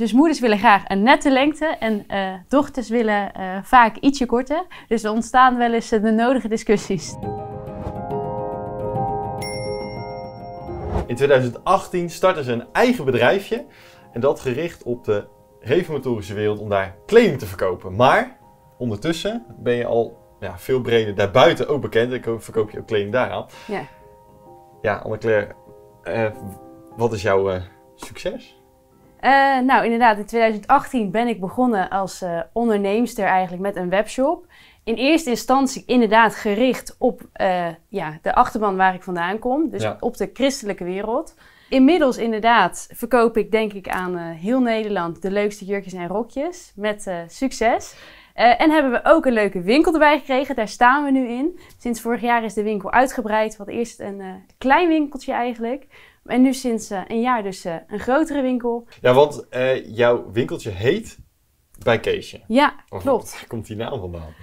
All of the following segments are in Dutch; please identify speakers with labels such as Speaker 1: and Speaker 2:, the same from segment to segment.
Speaker 1: Dus moeders willen graag een nette lengte en uh, dochters willen uh, vaak ietsje korter. Dus er ontstaan wel eens de nodige discussies.
Speaker 2: In 2018 starten ze een eigen bedrijfje en dat gericht op de reformatorische wereld om daar kleding te verkopen. Maar ondertussen ben je al ja, veel breder daarbuiten ook bekend. Ik verkoop je ook kleding daar aan. Ja. Ja, Anne-Claire, uh, wat is jouw uh, succes?
Speaker 1: Uh, nou, inderdaad, in 2018 ben ik begonnen als uh, onderneemster eigenlijk met een webshop. In eerste instantie inderdaad gericht op uh, ja, de achterban waar ik vandaan kom, dus op de christelijke wereld. Inmiddels inderdaad verkoop ik denk ik aan heel Nederland de leukste jurkjes en rokjes met succes. en hebben we ook een leuke winkel erbij gekregen, daar staan we nu in. Sinds vorig jaar is de winkel uitgebreid, wat eerst een klein winkeltje eigenlijk. En nu sinds uh, een jaar dus uh, een grotere winkel.
Speaker 2: Ja, want uh, jouw winkeltje heet Bij Keesje.
Speaker 1: Ja, of, klopt.
Speaker 2: Waar komt die naam vandaan?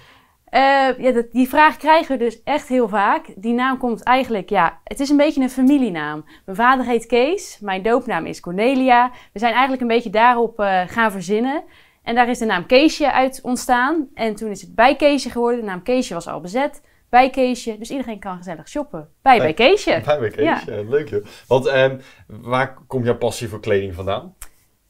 Speaker 1: ja, dat, die vraag krijgen we dus echt heel vaak. Die naam komt eigenlijk, ja, het is een beetje een familienaam. Mijn vader heet Kees, mijn doopnaam is Cornelia. We zijn eigenlijk een beetje daarop gaan verzinnen. En daar is de naam Keesje uit ontstaan. En toen is het Bij Keesje geworden. De naam Keesje was al bezet bij Keesje. Dus iedereen kan gezellig shoppen. Bij bij, Keesje.
Speaker 2: Bij bij Keesje, ja. leuk joh. Want um, waar komt jouw passie voor kleding vandaan?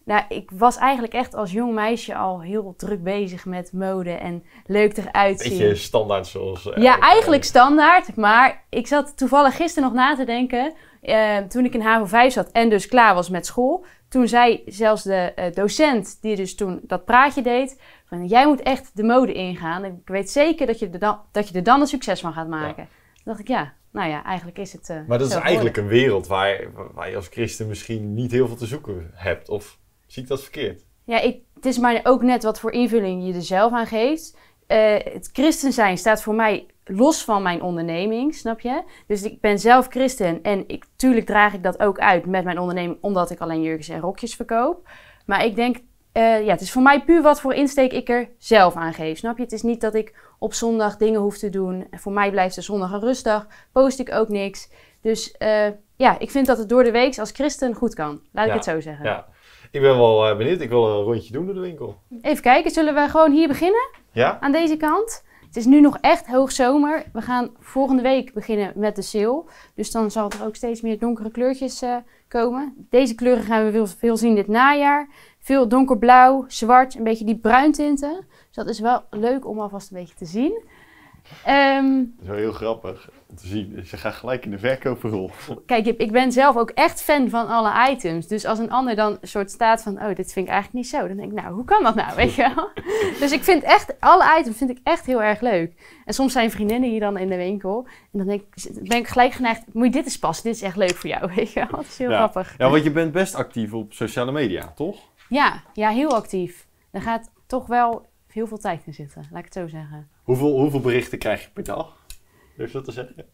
Speaker 1: Nou, ik was eigenlijk echt als jong meisje al heel druk bezig met mode en leuk eruit zien.
Speaker 2: Beetje standaard zoals...
Speaker 1: Uh, ja, eigenlijk standaard. Maar ik zat toevallig gisteren nog na te denken... Uh, toen ik in HAVO 5 zat en dus klaar was met school... Toen zei zelfs de uh, docent die dus toen dat praatje deed... Van, jij moet echt de mode ingaan. Ik weet zeker dat je, er dan, dat je er dan een succes van gaat maken. Toen dacht ik, ja, nou ja, eigenlijk is het. Uh,
Speaker 2: maar dat is eigenlijk een wereld waar, waar je als christen misschien niet heel veel te zoeken hebt. Of zie ik dat verkeerd?
Speaker 1: Ja, ik, het is maar ook net wat voor invulling je er zelf aan geeft. Uh, het christen zijn staat voor mij los van mijn onderneming, snap je? Dus ik ben zelf christen en ik, tuurlijk draag ik dat ook uit met mijn onderneming, omdat ik alleen jurkjes en rokjes verkoop. Maar ik denk uh, ja, het is voor mij puur wat voor insteek ik er zelf aan geef. Snap je? Het is niet dat ik op zondag dingen hoef te doen. Voor mij blijft de zondag een rustdag. Post ik ook niks. Dus uh, ja, ik vind dat het door de week als christen goed kan. Laat ik het zo zeggen.
Speaker 2: Ja. Ik ben wel uh, benieuwd. Ik wil een rondje doen door de winkel.
Speaker 1: Even kijken. Zullen we gewoon hier beginnen?
Speaker 2: Ja.
Speaker 1: Aan deze kant. Het is nu nog echt hoogzomer. We gaan volgende week beginnen met de sale. Dus dan zal er ook steeds meer donkere kleurtjes komen. Deze kleuren gaan we veel, veel zien dit najaar. Veel donkerblauw, zwart, een beetje die bruintinten. Dus dat is wel leuk om alvast een beetje te zien.
Speaker 2: Um, dat is wel heel grappig om te zien. Je gaat gelijk in de verkoperrol.
Speaker 1: Kijk, ik ben zelf ook echt fan van alle items. Dus als een ander dan een soort staat van... oh, dit vind ik eigenlijk niet zo. Dan denk ik, nou, hoe kan dat nou, weet je wel? dus ik vind echt... alle items vind ik echt heel erg leuk. En soms zijn vriendinnen hier dan in de winkel. En dan denk ik, ben ik gelijk geneigd... moet je dit eens passen? Dit is echt leuk voor jou, weet je wel? Dat is heel grappig.
Speaker 2: Ja, want je bent best actief op sociale media, toch?
Speaker 1: Ja, ja, heel actief. Er gaat toch wel heel veel tijd in zitten, laat ik het zo zeggen.
Speaker 2: Hoeveel, hoeveel berichten krijg je per dag? Durf je dat te zeggen?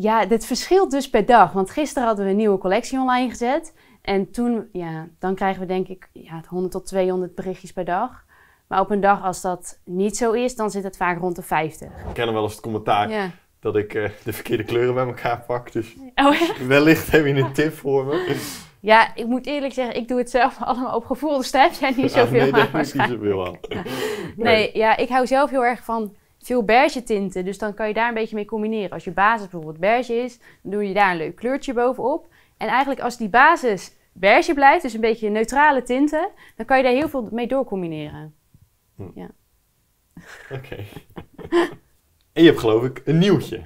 Speaker 1: Ja, dit verschilt dus per dag. Want gisteren hadden we een nieuwe collectie online gezet. En toen, ja, dan krijgen we denk ik ja, 100 tot 200 berichtjes per dag. Maar op een dag als dat niet zo is, dan zit het vaak rond de 50. Ik
Speaker 2: ken wel eens het commentaar dat ik uh, de verkeerde kleuren bij elkaar pak. Dus oh, ja? wellicht heb je een tip voor me.
Speaker 1: Ja, ik moet eerlijk zeggen, ik doe het zelf allemaal op gevoel. Dus daar heb jij niet zoveel ah, nee, aan.
Speaker 2: Nee, niet zoveel aan.
Speaker 1: nee, ja, ik hou zelf heel erg van veel beige tinten. Dus dan kan je daar een beetje mee combineren. Als je basis bijvoorbeeld beige is, dan doe je daar een leuk kleurtje bovenop. En eigenlijk als die basis beige blijft, dus een beetje neutrale tinten, dan kan je daar heel veel mee doorcombineren. Hm. Ja.
Speaker 2: Oké. en je hebt geloof ik een nieuwtje.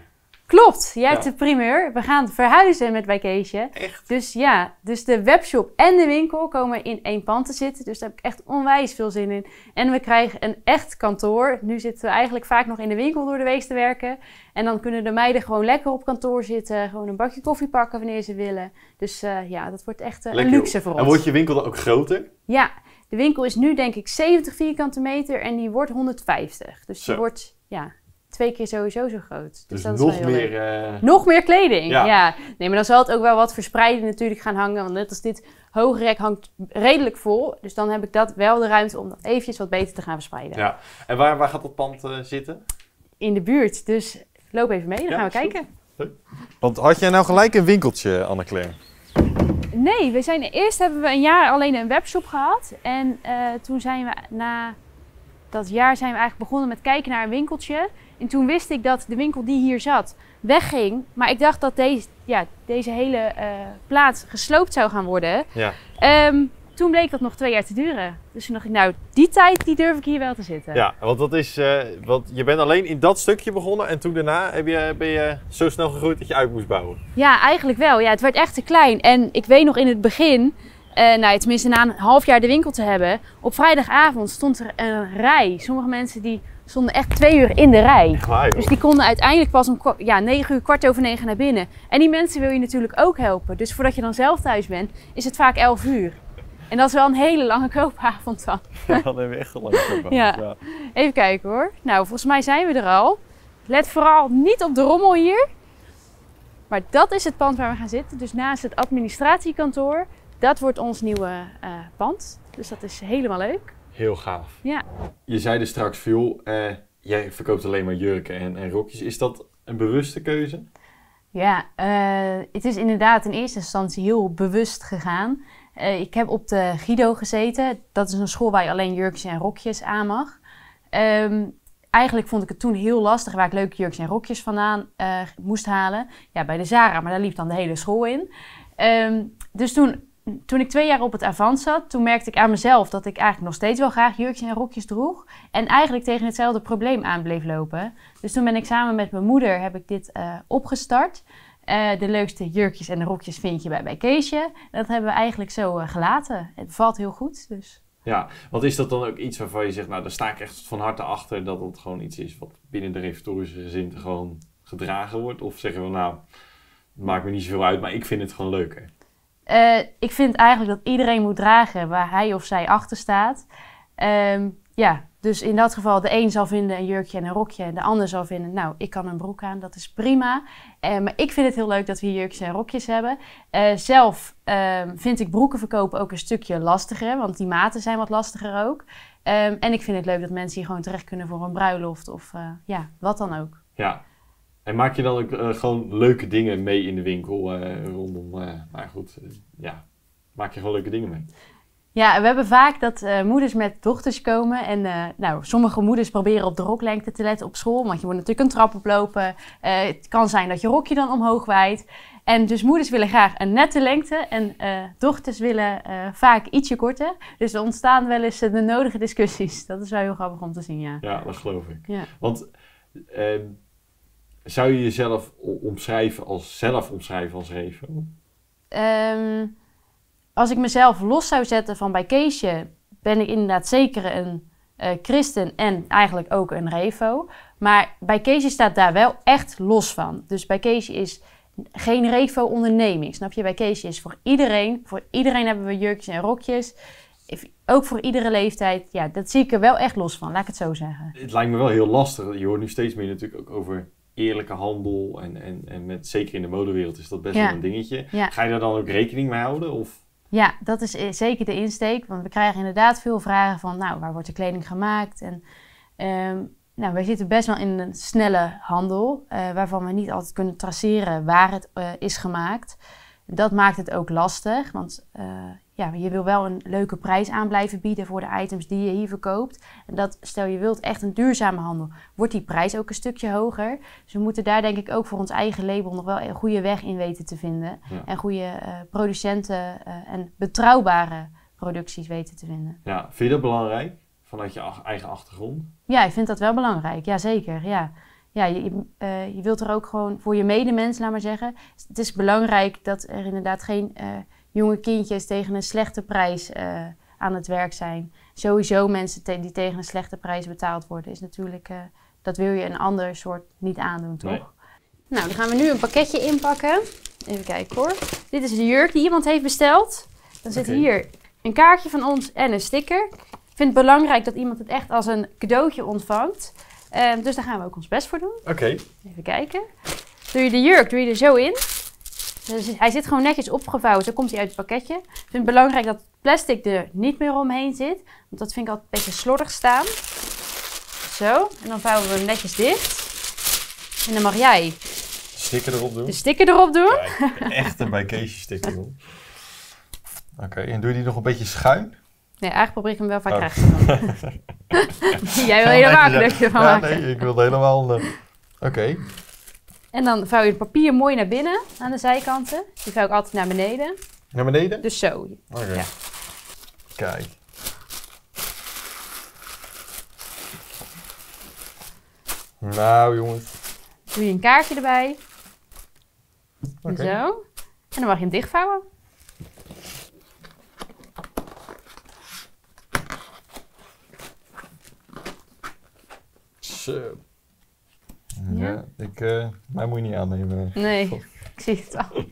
Speaker 1: Klopt, jij hebt de primeur. We gaan verhuizen met Bijkeesje.
Speaker 2: Echt?
Speaker 1: Dus ja, dus de webshop en de winkel komen in één pand te zitten. Dus daar heb ik echt onwijs veel zin in. En we krijgen een echt kantoor. Nu zitten we eigenlijk vaak nog in de winkel door de week te werken. En dan kunnen de meiden gewoon lekker op kantoor zitten. Gewoon een bakje koffie pakken wanneer ze willen. Dus uh, ja, dat wordt echt uh, een luxe voor ons.
Speaker 2: En wordt je winkel dan ook groter?
Speaker 1: Ja, de winkel is nu denk ik 70 vierkante meter en die wordt 150. Dus die wordt ja, twee keer sowieso zo groot. Dus,
Speaker 2: dus dat nog meer... Uh...
Speaker 1: Nog meer kleding, ja. Nee, maar dan zal het ook wel wat verspreiden natuurlijk gaan hangen. Want net als dit hoge rek hangt redelijk vol. Dus dan heb ik dat wel de ruimte om dat eventjes wat beter te gaan verspreiden.
Speaker 2: Ja. En waar, waar gaat dat pand uh, zitten?
Speaker 1: In de buurt. Dus loop even mee, dan gaan we kijken.
Speaker 2: Want had jij nou gelijk een winkeltje, Anne-Claire?
Speaker 1: Nee, we zijn, eerst hebben we een jaar alleen een webshop gehad. En eh, toen zijn we na dat jaar zijn we eigenlijk begonnen met kijken naar een winkeltje. En toen wist ik dat de winkel die hier zat wegging. Maar ik dacht dat deze, ja, deze hele eh, plaats gesloopt zou gaan worden.
Speaker 2: Ja.
Speaker 1: Ehm, toen bleek dat nog twee jaar te duren. Dus toen dacht ik, nou, die tijd die durf ik hier wel te zitten.
Speaker 2: Ja, want dat is, eh, want je bent alleen in dat stukje begonnen en toen daarna heb je, ben je zo snel gegroeid dat je uit moest bouwen.
Speaker 1: Ja, eigenlijk wel. Ja, het werd echt te klein. En ik weet nog in het begin, eh, nou, tenminste na een half jaar de winkel te hebben, op vrijdagavond stond er een rij. Sommige mensen die stonden echt twee uur in de rij.
Speaker 2: Waar.
Speaker 1: Dus die konden uiteindelijk pas om ja, 9 uur, kwart over negen naar binnen. En die mensen wil je natuurlijk ook helpen. Dus voordat je dan zelf thuis bent, is het vaak 11 uur. En dat is wel een hele lange koopavond dan.
Speaker 2: Dan hebben we echt gekomen.
Speaker 1: Ja. Even kijken hoor. Nou, volgens mij zijn we er al. Let vooral niet op de rommel hier. Maar dat is het pand waar we gaan zitten. Dus naast het administratiekantoor. Dat wordt ons nieuwe eh, pand. Dus dat is helemaal leuk.
Speaker 2: Heel gaaf.
Speaker 1: Ja.
Speaker 2: Je zei er straks veel, eh, jij verkoopt alleen maar jurken en, en rokjes. Is dat een bewuste keuze?
Speaker 1: Ja, eh, het is inderdaad in eerste instantie heel bewust gegaan. Eh, ik heb op de Guido gezeten. Dat is een school waar je alleen jurkjes en rokjes aan mag. Ehm, eigenlijk vond ik het toen heel lastig waar ik leuke jurkjes en rokjes vandaan eh, moest halen. Ja, bij de Zara, maar daar liep dan de hele school in. Ehm, dus toen, toen ik twee jaar op het Avant zat, toen merkte ik aan mezelf dat ik eigenlijk nog steeds wel graag jurkjes en rokjes droeg. En eigenlijk tegen hetzelfde probleem aan bleef lopen. Dus toen ben ik samen met mijn moeder heb ik dit eh, opgestart. Eh, de leukste jurkjes en rokjes vind je bij, bij Keesje. Dat hebben we eigenlijk zo eh, gelaten. Het valt heel goed, dus...
Speaker 2: Ja, want is dat dan ook iets waarvan je zegt, nou daar sta ik echt van harte achter dat het gewoon iets is wat binnen de reformatorische gezin gewoon gedragen wordt? Of zeggen we nou, maakt me niet zoveel uit, maar ik vind het gewoon leuker.
Speaker 1: Eh, ik vind eigenlijk dat iedereen moet dragen waar hij of zij achter staat. Ehm, ja, dus in dat geval de een zal vinden een jurkje en een rokje. En de ander zal vinden, nou, ik kan een broek aan, dat is prima. Eh, maar ik vind het heel leuk dat we hier jurkjes en rokjes hebben. Eh, zelf ehm, vind ik broeken verkopen ook een stukje lastiger, want die maten zijn wat lastiger ook. Ehm, en ik vind het leuk dat mensen hier gewoon terecht kunnen voor een bruiloft of ja, wat dan ook.
Speaker 2: Ja. En maak je dan ook eh, gewoon leuke dingen mee in de winkel eh, rondom, eh maar goed, ja, maak je gewoon leuke dingen mee.
Speaker 1: Ja, we hebben vaak dat moeders met dochters komen. En nou, sommige moeders proberen op de roklengte te letten op school. Want je moet natuurlijk een trap oplopen. Het kan zijn dat je rokje dan omhoog waait. En dus moeders willen graag een nette lengte. En dochters willen vaak ietsje korter. Dus er ontstaan wel eens de nodige discussies. Dat is wel heel grappig om te zien, ja.
Speaker 2: Ja, dat geloof ik.
Speaker 1: Ja.
Speaker 2: Want ehm, zou je jezelf omschrijven als zelf omschrijven als revo?
Speaker 1: Ehm, als ik mezelf los zou zetten van bij Keesje, ben ik inderdaad zeker een eh, christen en eigenlijk ook een revo. Maar bij Keesje staat daar wel echt los van. Dus bij Keesje is geen revo-onderneming. Snap je? Bij Keesje is voor iedereen, voor iedereen hebben we jurkjes en rokjes. Ook voor iedere leeftijd. Ja, dat zie ik er wel echt los van, laat ik het zo zeggen.
Speaker 2: Het lijkt me wel heel lastig. Je hoort nu steeds meer natuurlijk ook over eerlijke handel. En, en, en met, zeker in de modewereld is dat best
Speaker 1: Ja.
Speaker 2: wel een dingetje.
Speaker 1: Ja.
Speaker 2: Ga je daar dan ook rekening mee houden? Of?
Speaker 1: Ja, dat is eh, zeker de insteek. Want we krijgen inderdaad veel vragen van, nou, waar wordt de kleding gemaakt? En ehm, nou, wij zitten best wel in een snelle handel, eh, waarvan we niet altijd kunnen traceren waar het eh, is gemaakt. Dat maakt het ook lastig, want ja, je wil wel een leuke prijs aan blijven bieden voor de items die je hier verkoopt. En dat, stel je wilt echt een duurzame handel, wordt die prijs ook een stukje hoger. Dus we moeten daar denk ik ook voor ons eigen label nog wel een goede weg in weten te vinden.
Speaker 2: Ja.
Speaker 1: En goede eh, producenten eh, en betrouwbare producties weten te vinden.
Speaker 2: Ja, vind je dat belangrijk? Vanuit je eigen achtergrond?
Speaker 1: Ja, ik vind dat wel belangrijk. Jazeker, ja. Ja, je, eh, je wilt er ook gewoon voor je medemens, laat maar zeggen. Het is belangrijk dat er inderdaad geen jonge kindjes tegen een slechte prijs eh, aan het werk zijn. Sowieso mensen te- die tegen een slechte prijs betaald worden, is natuurlijk... eh, dat wil je een ander soort niet aandoen, toch?
Speaker 2: Nee.
Speaker 1: Nou, dan gaan we nu een pakketje inpakken. Even kijken hoor. Dit is de jurk die iemand heeft besteld. Dan zit hier een kaartje van ons en een sticker. Ik vind het belangrijk dat iemand het echt als een cadeautje ontvangt. Ehm, dus daar gaan we ook ons best voor doen.
Speaker 2: Oké.
Speaker 1: Even kijken. Doe je de jurk doe je er zo in. Dus hij zit gewoon netjes opgevouwen. Zo komt hij uit het pakketje. Ik vind het belangrijk dat het plastic er niet meer omheen zit. Want dat vind ik altijd een beetje slordig staan. Zo. En dan vouwen we hem netjes dicht. En dan mag jij
Speaker 2: Sticker erop doen.
Speaker 1: de sticker erop doen.
Speaker 2: Echt een bij Keesje sticker, joh. Oké, en doe je die nog een beetje schuin?
Speaker 1: Nee, eigenlijk probeer ik hem wel vaak
Speaker 2: Oh.
Speaker 1: recht te doen. Jij wil helemaal een knupje ervan
Speaker 2: ja,
Speaker 1: maken.
Speaker 2: nee, ik wil helemaal... eh, Oké,
Speaker 1: En dan vouw je het papier mooi naar binnen aan de zijkanten. Die vouw ik altijd naar beneden.
Speaker 2: naar beneden?
Speaker 1: Dus zo.
Speaker 2: Oké.
Speaker 1: Ja.
Speaker 2: Kijk. Nou jongens.
Speaker 1: Doe je een kaartje erbij. Zo. En dan mag je hem dichtvouwen.
Speaker 2: Zo.
Speaker 1: Ja.
Speaker 2: Ja, ik, eh, mij moet je niet aannemen.
Speaker 1: Nee, ik zie het al.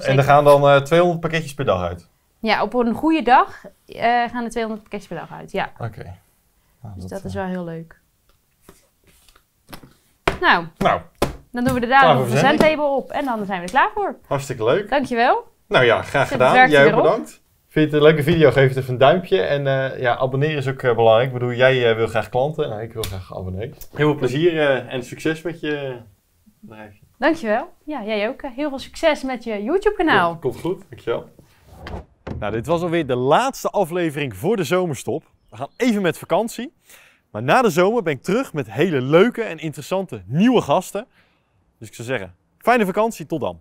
Speaker 2: En er gaan dan eh 200 pakketjes per dag uit.
Speaker 1: Ja, op een goede dag eh, gaan er 200 pakketjes per dag uit. Ja,
Speaker 2: Oké. Nou,
Speaker 1: dus dat is wel heel leuk. Nou,
Speaker 2: Nou,
Speaker 1: dan doen we
Speaker 2: Klaar
Speaker 1: daar
Speaker 2: voor
Speaker 1: nog een
Speaker 2: verzending?
Speaker 1: verzendlabel op. En dan zijn we er klaar voor.
Speaker 2: hartstikke leuk.
Speaker 1: Dankjewel.
Speaker 2: Nou ja, graag gedaan. Jij ook bedankt. Vind je het een leuke video, geef het even een duimpje. En eh, ja, abonneren is ook eh, belangrijk. Ik bedoel, jij eh, wil graag klanten. Nou, ik wil graag abonnees. Heel veel plezier en succes met je bedrijfje.
Speaker 1: Dankjewel. Ja, jij ook. Heel veel succes met je YouTube kanaal.
Speaker 2: Ja, komt goed, dankjewel. Nou, dit was alweer de laatste aflevering voor de zomerstop. We gaan even met vakantie. Maar na de zomer ben ik terug met hele leuke en interessante nieuwe gasten. Dus ik zou zeggen, fijne vakantie, tot dan.